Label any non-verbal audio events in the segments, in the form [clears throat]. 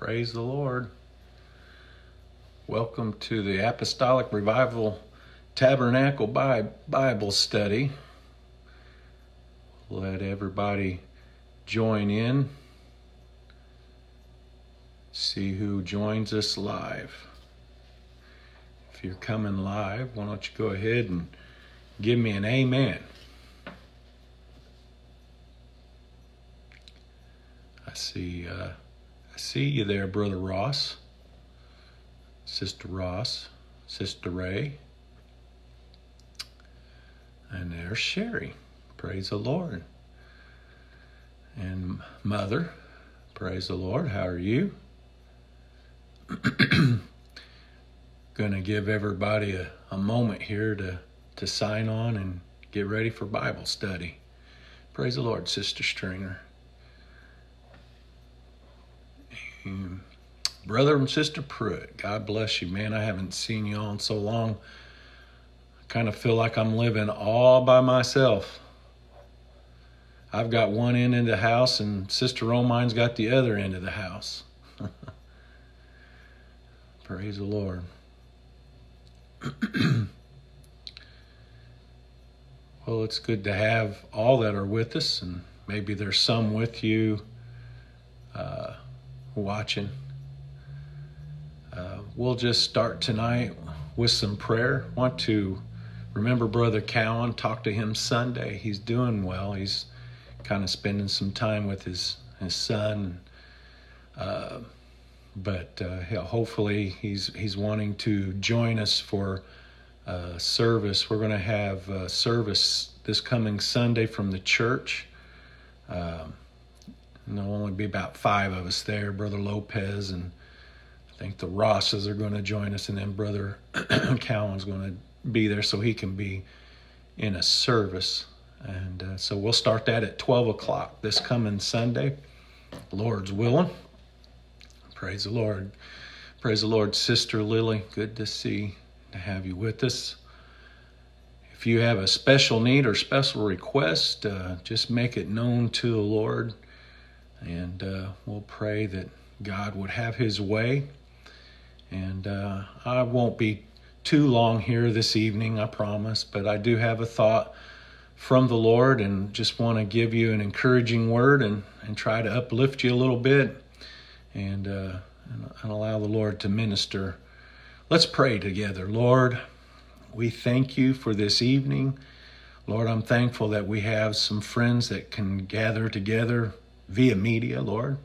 Praise the Lord. Welcome to the Apostolic Revival Tabernacle Bible Study. Let everybody join in. See who joins us live. If you're coming live, why don't you go ahead and give me an amen. I see uh, see you there, Brother Ross, Sister Ross, Sister Ray. And there's Sherry. Praise the Lord. And Mother, praise the Lord. How are you? [clears throat] Going to give everybody a, a moment here to, to sign on and get ready for Bible study. Praise the Lord, Sister Stringer. And Brother and Sister Pruitt, God bless you, man. I haven't seen you all in so long. I kind of feel like I'm living all by myself. I've got one end of the house, and Sister Romine's got the other end of the house. [laughs] Praise the Lord. [clears throat] well, it's good to have all that are with us, and maybe there's some with you uh, watching. Uh, we'll just start tonight with some prayer. Want to remember Brother Cowan, talk to him Sunday. He's doing well. He's kind of spending some time with his his son. Uh, but uh, hopefully he's he's wanting to join us for uh, service. We're going to have a service this coming Sunday from the church. Um, and there'll only be about five of us there. Brother Lopez and I think the Rosses are going to join us, and then Brother [clears throat] Cowan's going to be there so he can be in a service. And uh, so we'll start that at 12 o'clock this coming Sunday, Lord's willing. Praise the Lord. Praise the Lord, Sister Lily. Good to see, to have you with us. If you have a special need or special request, uh, just make it known to the Lord. And uh, we'll pray that God would have his way. And uh, I won't be too long here this evening, I promise, but I do have a thought from the Lord and just want to give you an encouraging word and, and try to uplift you a little bit and, uh, and, and allow the Lord to minister. Let's pray together. Lord, we thank you for this evening. Lord, I'm thankful that we have some friends that can gather together via media, Lord.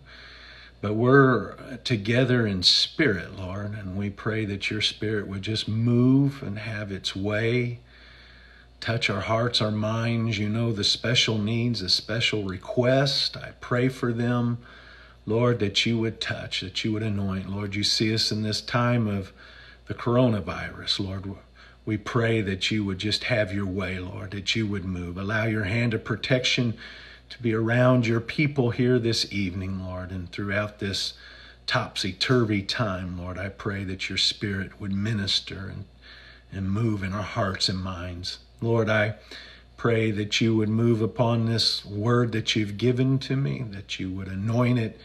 But we're together in spirit, Lord, and we pray that your spirit would just move and have its way touch our hearts, our minds. You know the special needs, the special requests. I pray for them, Lord, that you would touch, that you would anoint. Lord, you see us in this time of the coronavirus, Lord. We pray that you would just have your way, Lord, that you would move. Allow your hand of protection to be around your people here this evening, Lord, and throughout this topsy turvy time, Lord. I pray that your spirit would minister and, and move in our hearts and minds. Lord, I pray that you would move upon this word that you've given to me, that you would anoint it.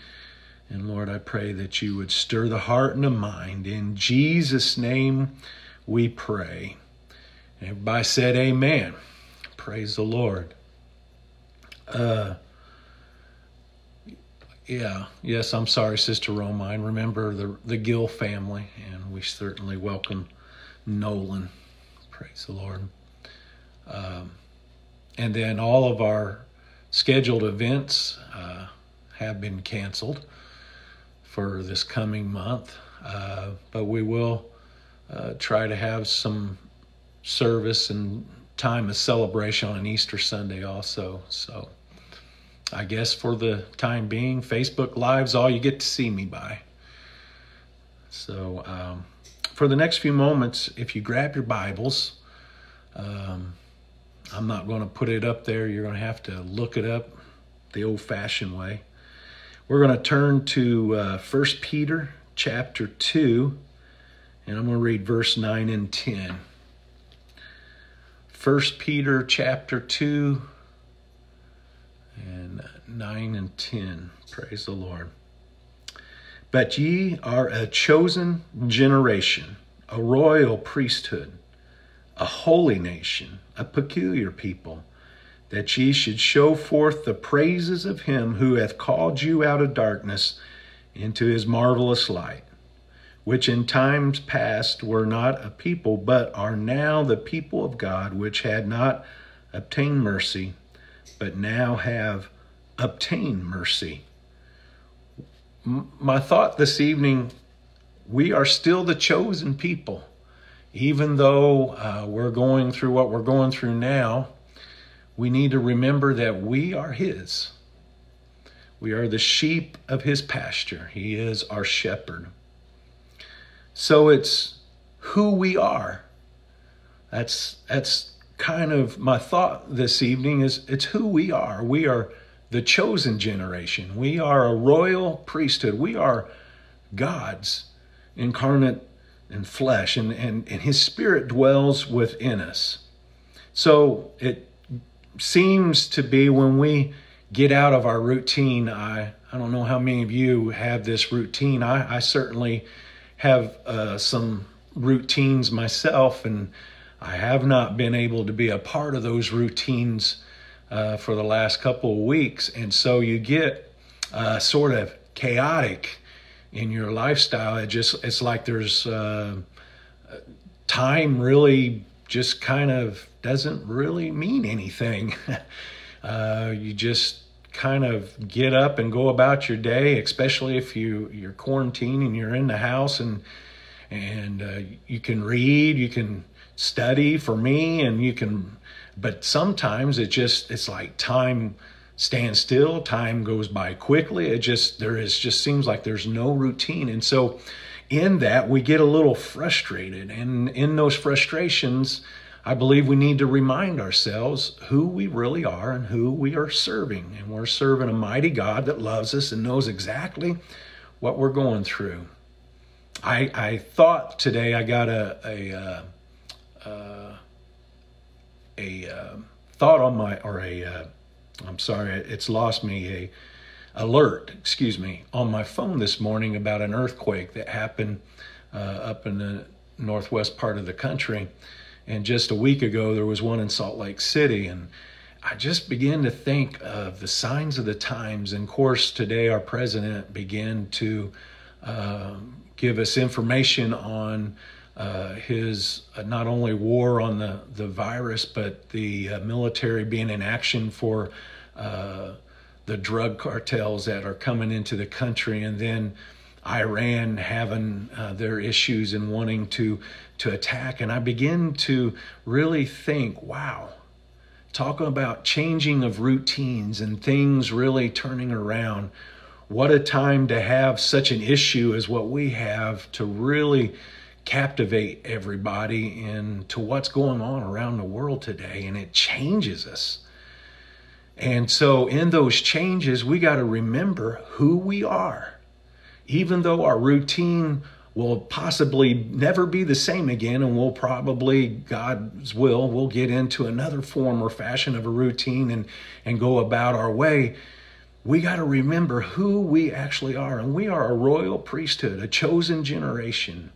And Lord, I pray that you would stir the heart and the mind. In Jesus' name we pray. Everybody said, Amen. Praise the Lord. Uh, yeah, yes, I'm sorry, Sister Romine. Remember the, the Gill family, and we certainly welcome Nolan. Praise the Lord. Um, and then all of our scheduled events uh, have been canceled for this coming month, uh, but we will uh, try to have some service and time of celebration on Easter Sunday also. So I guess for the time being, Facebook Live's all you get to see me by. So um, for the next few moments, if you grab your Bibles, um, I'm not going to put it up there. You're going to have to look it up the old fashioned way. We're going to turn to uh, 1 Peter chapter 2, and I'm going to read verse 9 and 10. 1 Peter chapter 2 and 9 and 10. Praise the Lord. But ye are a chosen generation, a royal priesthood, a holy nation, a peculiar people, that ye should show forth the praises of him who hath called you out of darkness into his marvelous light, which in times past were not a people, but are now the people of God, which had not obtained mercy, but now have obtained mercy my thought this evening we are still the chosen people. Even though uh, we're going through what we're going through now, we need to remember that we are His. We are the sheep of His pasture. He is our shepherd. So it's who we are. That's that's kind of my thought this evening is it's who we are. We are the chosen generation. We are a royal priesthood. We are God's incarnate in flesh, and, and, and His Spirit dwells within us. So it seems to be when we get out of our routine. I, I don't know how many of you have this routine. I, I certainly have uh, some routines myself, and I have not been able to be a part of those routines uh, for the last couple of weeks. And so you get uh, sort of chaotic in your lifestyle. It just, it's like there's uh, time really just kind of doesn't really mean anything. [laughs] Uh, you just kind of get up and go about your day, especially if you you're quarantined and you're in the house and and uh, you can read, you can study for me, and you can but sometimes it just it's like time stands still time goes by quickly. It just there is just seems like there's no routine. And so in that we get a little frustrated. And in those frustrations i believe we need to remind ourselves who we really are and who we are serving. And we're serving a mighty god that loves us and knows exactly what we're going through. I i thought today i got a a uh, uh, a uh, thought on my or a uh, I'm sorry, it's lost me a alert, excuse me, on my phone this morning about an earthquake that happened uh, up in the northwest part of the country. And just a week ago, there was one in Salt Lake City. And I just began to think of the signs of the times. And of course, today our president began to uh, give us information on uh, his uh, not only war on the, the virus, but the uh, military being in action for uh, the drug cartels that are coming into the country, and then Iran having uh, their issues and wanting to to attack. And I begin to really think, wow, talking about changing of routines and things really turning around. What a time to have such an issue as what we have to really captivate everybody into what's going on around the world today, and it changes us. And so, in those changes, we got to remember who we are. Even though our routine will possibly never be the same again, and we'll probably, God's will, we'll get into another form or fashion of a routine and, and go about our way. We got to remember who we actually are. And we are a royal priesthood, a chosen generation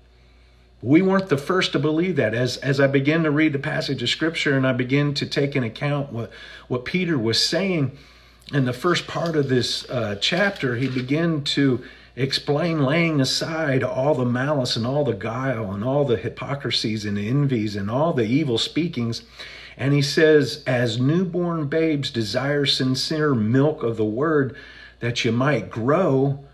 we weren't the first to believe that. As, as I begin to read the passage of scripture and I begin to take into account what, what Peter was saying in the first part of this uh, chapter, he began to explain laying aside all the malice and all the guile and all the hypocrisies and envies and all the evil speakings. And he says, as newborn babes desire sincere milk of the word that you might grow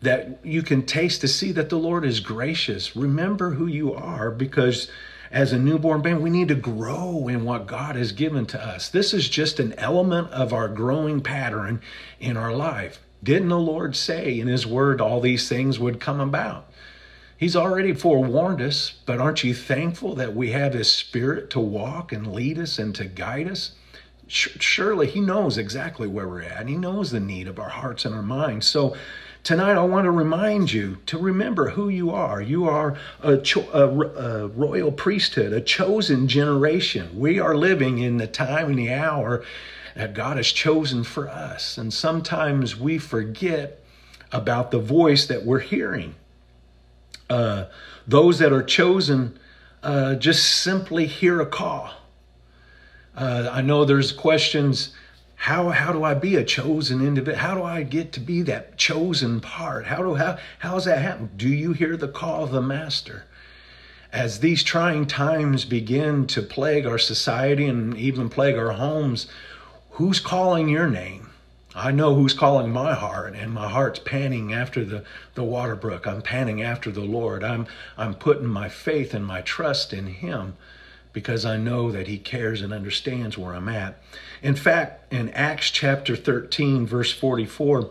that you can taste to see that the Lord is gracious. Remember who you are because as a newborn baby, we need to grow in what God has given to us. This is just an element of our growing pattern in our life. Didn't the Lord say in His Word all these things would come about? He's already forewarned us, but aren't you thankful that we have His Spirit to walk and lead us and to guide us? Surely He knows exactly where we're at. and He knows the need of our hearts and our minds. So, Tonight, I want to remind you to remember who you are. You are a, cho- a, a, royal priesthood, a chosen generation. We are living in the time and the hour that God has chosen for us. And sometimes we forget about the voice that we're hearing. Uh, those that are chosen uh, just simply hear a call. Uh, I know there's questions. How, how do I be a chosen individual? How do I get to be that chosen part? How do how how does that happen? Do you hear the call of the master? As these trying times begin to plague our society and even plague our homes, who's calling your name? I know who's calling my heart, and my heart's panning after the, the water brook. I'm panning after the Lord. I'm, I'm putting my faith and my trust in Him because I know that He cares and understands where I'm at. In fact, in Acts chapter 13, verse 44,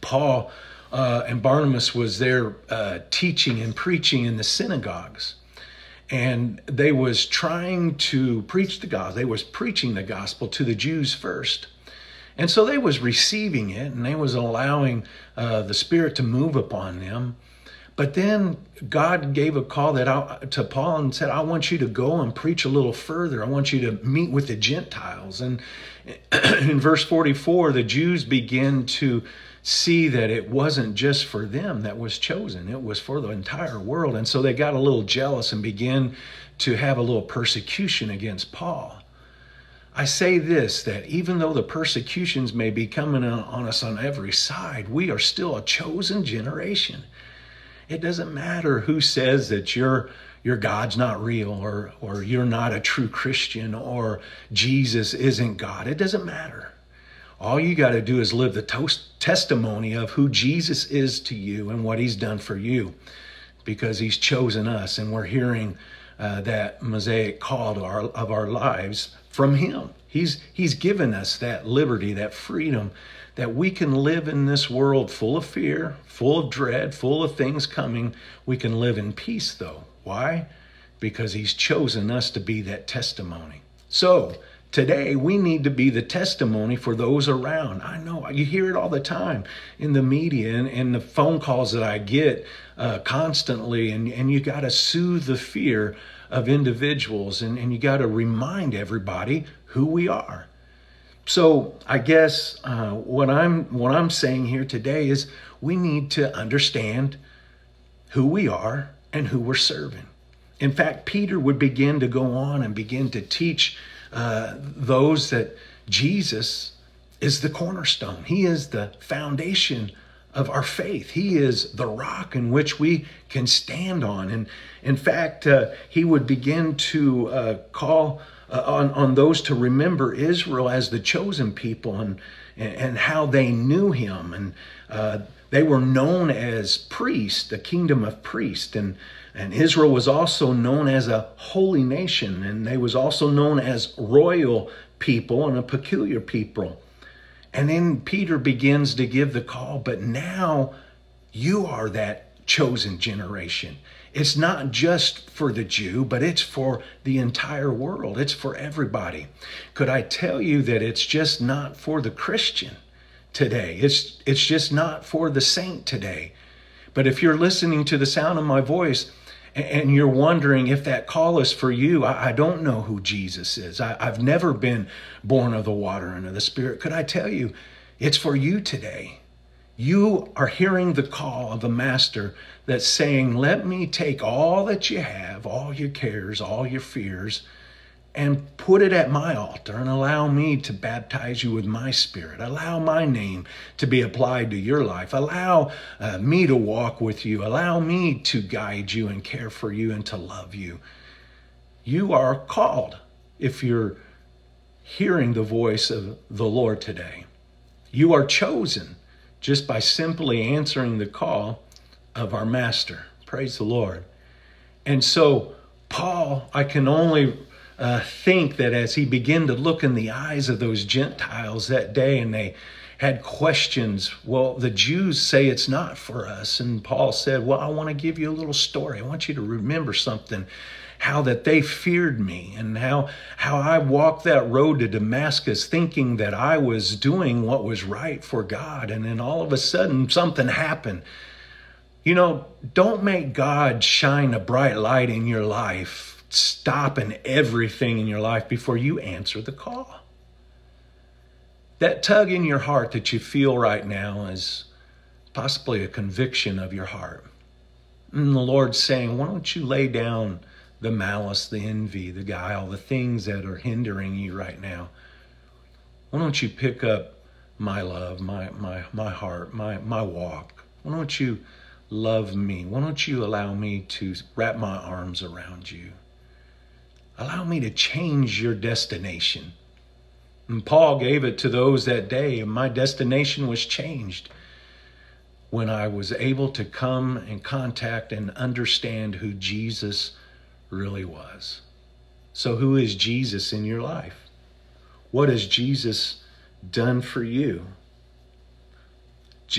Paul uh, and Barnabas was there uh, teaching and preaching in the synagogues. And they was trying to preach the gospel they was preaching the gospel to the jews first. And so they was receiving it and they was allowing uh, the spirit to move upon them but then god gave a call that I, to paul and said i want you to go and preach a little further i want you to meet with the gentiles and [clears throat] in verse 44 the jews begin to see that it wasn't just for them that was chosen, it was for the entire world. And so they got a little jealous and began to have a little persecution against Paul. I say this that even though the persecutions may be coming on us on every side, we are still a chosen generation. It doesn't matter who says that your your God's not real or or you're not a true Christian or Jesus isn't God. It doesn't matter. All you got to do is live the testimony of who Jesus is to you and what he's done for you because he's chosen us and we're hearing uh, that mosaic call to our, of our lives from him. He's, he's given us that liberty, that freedom that we can live in this world full of fear, full of dread, full of things coming. We can live in peace though. Why? Because he's chosen us to be that testimony. So, Today, we need to be the testimony for those around. I know you hear it all the time in the media and, and the phone calls that I get uh, constantly, and, and you got to soothe the fear of individuals and, and you got to remind everybody who we are. So I guess uh, what I'm what I'm saying here today is we need to understand who we are and who we're serving. In fact, Peter would begin to go on and begin to teach uh, those that Jesus is the cornerstone. He is the foundation of our faith. He is the rock in which we can stand on. And in fact, uh, he would begin to uh, call uh, on, on those to remember Israel as the chosen people and, and how they knew him. And uh, they were known as priests, the kingdom of priests. And and Israel was also known as a holy nation, and they was also known as royal people and a peculiar people. And then Peter begins to give the call, but now you are that chosen generation. It's not just for the Jew, but it's for the entire world. It's for everybody. Could I tell you that it's just not for the Christian today? It's, it's just not for the saint today. But if you're listening to the sound of my voice, and you're wondering if that call is for you, I, don't know who Jesus is. I, have never been born of the water and of the Spirit. Could I tell you, it's for you today. You are hearing the call of the Master that's saying, Let me take all that you have, all your cares, all your fears, and put it at my altar and allow me to baptize you with my spirit. Allow my name to be applied to your life. Allow uh, me to walk with you. Allow me to guide you and care for you and to love you. You are called if you're hearing the voice of the Lord today. You are chosen just by simply answering the call of our Master. Praise the Lord. And so, Paul, I can only uh, think that as he began to look in the eyes of those Gentiles that day and they had questions, well, the Jews say it's not for us. And Paul said, Well, I want to give you a little story. I want you to remember something how that they feared me and how how I walked that road to Damascus thinking that I was doing what was right for God and then all of a sudden something happened. You know, don't make God shine a bright light in your life stopping everything in your life before you answer the call. That tug in your heart that you feel right now is possibly a conviction of your heart. And the Lord's saying, why don't you lay down the malice, the envy, the guile, the things that are hindering you right now? Why don't you pick up my love, my, my, my heart, my, my walk? Why don't you love me? Why don't you allow me to wrap my arms around you? Allow me to change your destination. And Paul gave it to those that day, and my destination was changed when I was able to come and contact and understand who Jesus really was. So, who is Jesus in your life? What has Jesus done for you?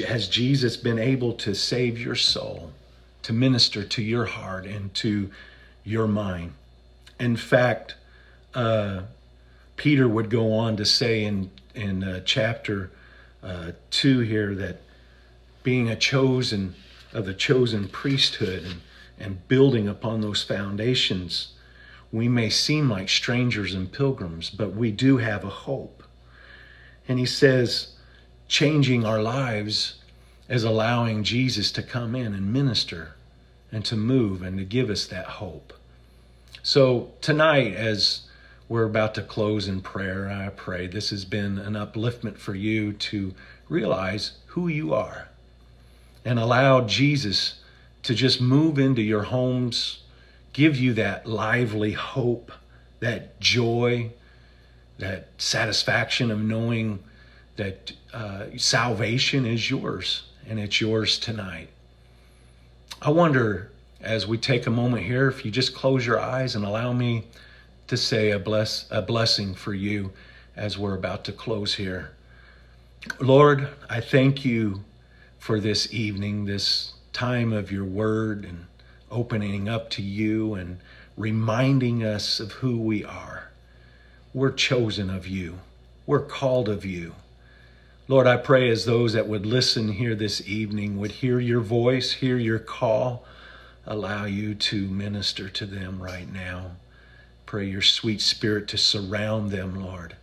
Has Jesus been able to save your soul, to minister to your heart and to your mind? In fact, uh, Peter would go on to say in in uh, chapter uh, two here that being a chosen of the chosen priesthood and, and building upon those foundations, we may seem like strangers and pilgrims, but we do have a hope. And he says, changing our lives is allowing Jesus to come in and minister and to move and to give us that hope. So tonight, as we're about to close in prayer, I pray this has been an upliftment for you to realize who you are and allow Jesus to just move into your homes, give you that lively hope, that joy, that satisfaction of knowing that uh, salvation is yours and it's yours tonight. I wonder as we take a moment here if you just close your eyes and allow me to say a bless a blessing for you as we're about to close here. Lord, I thank you for this evening, this time of your word and opening up to you and reminding us of who we are. We're chosen of you. We're called of you. Lord, I pray as those that would listen here this evening would hear your voice, hear your call, allow you to minister to them right now. Pray your sweet spirit to surround them, Lord.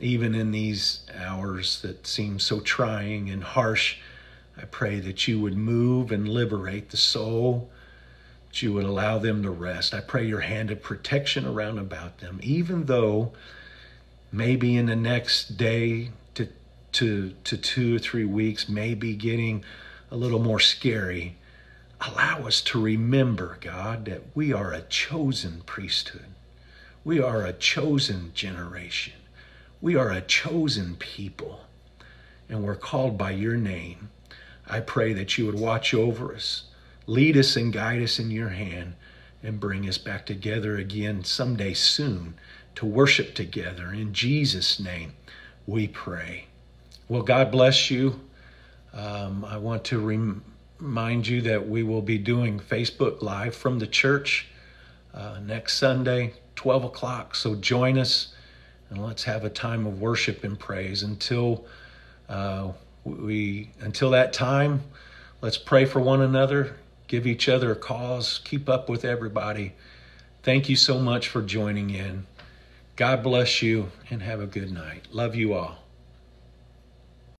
Even in these hours that seem so trying and harsh, I pray that you would move and liberate the soul, that you would allow them to rest. I pray your hand of protection around about them, even though maybe in the next day to, to, to two or three weeks, maybe getting a little more scary. Allow us to remember, God, that we are a chosen priesthood. We are a chosen generation. We are a chosen people. And we're called by your name. I pray that you would watch over us, lead us and guide us in your hand, and bring us back together again someday soon to worship together. In Jesus' name, we pray. Well, God bless you. Um, I want to remind you that we will be doing Facebook Live from the church uh, next Sunday, 12 o'clock. So join us and let's have a time of worship and praise until. Uh, we until that time, let's pray for one another, give each other a cause, keep up with everybody. Thank you so much for joining in. God bless you and have a good night. Love you all.